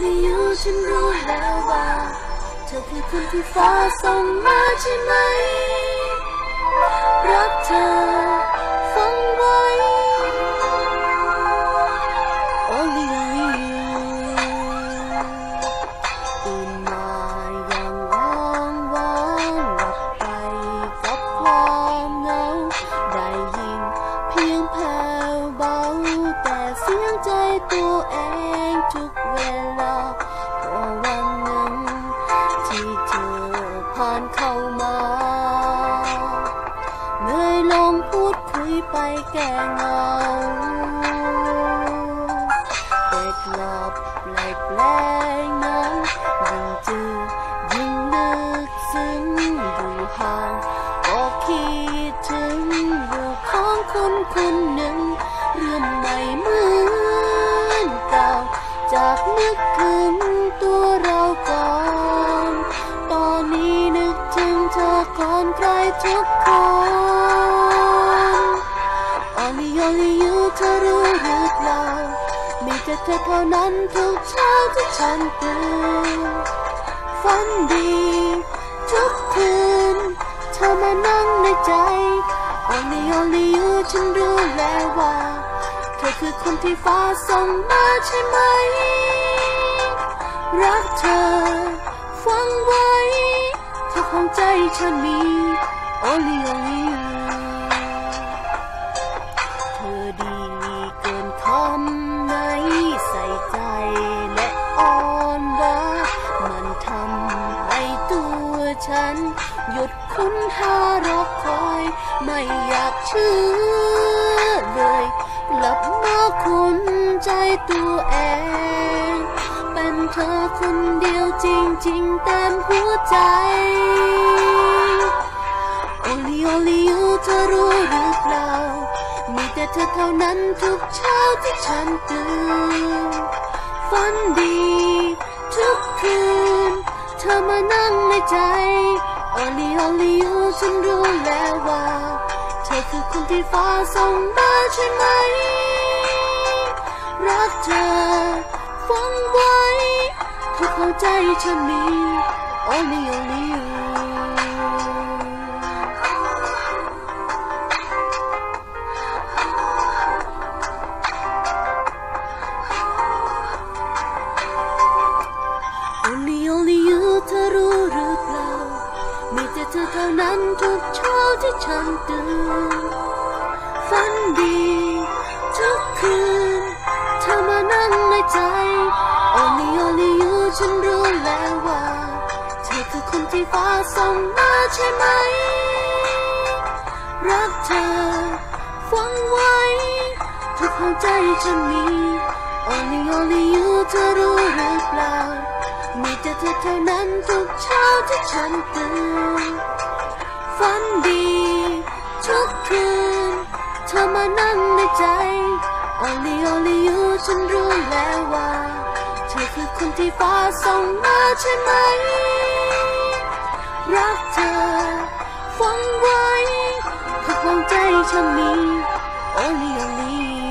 ไม่อยู่ฉันรู้แล้วว่า เธอคือคนที่ฟ้าส่งมาใช่ไหม แก้เงาแต่กลับแปลกแปลงนะยิ่งเจอยิ่งลึกซึ้งอยู่ห่างก็คิดถึงเรื่องของคนคนหนึ่ง เรื่องไม่เหมือนเก่าจากนึกถึงตัวเราก่อน ตอนนี้นึกถึงเธอก่อนใครทุกคน Only only you เธอรู้หรือเปล่ามีแต่เธอเท่านั้นทุกเช้าที่ฉันตื่นฝันดีทุกคืนเธอมานั่งในใจ Only only you ฉันรู้แล้วว่า เธอคือคนที่ฟ้าส่งมาใช่ไหม รักเธอ ฟังไว้เธอของใจฉันมี Only only you ฉัน หยุดคุ้นหารอคอย ไม่อยากเชื่อเลยกลับมาคุณใจตัวเอง เป็นเธอคนเดียวจริงๆเต็มหัวใจ Only only you เธอรู้หรือเปล่า มีแต่เธอเท่านั้นทุกเช้าที่ฉันตื่นฝันดีทุกคืน ธอมานั่งในใจ Only only you ฉันรู้แล้วว่า เธอคือคนที่ฟ้าส่งมาใช่ไหม รักเธอฟังไว้เธอเข้าใจฉันมี Only only you Only นั้นทุกเช้าที่ฉันตื่นฝันดี ทุกคืนเธอมานั่งในใจ Only only you ฉันรู้แล้วว่า เธอคือคนที่ฟ้าส่งมาใช่ไหม รักเธอฟังไว้ ทุกหัวใจฉันมี Only only you เธอรู้หรือเปล่า มีแต่เธอเท่านั้นทุกเช้าที่ฉันตื่นฝันดี ทุกคืน เธอมานั่งในใจ Only only you ฉันรู้แล้วว่า เธอคือคนที่ฟ้าส่งมาใช่ไหม รักเธอฟังไว้ทุกหัวใจฉันมี Only only you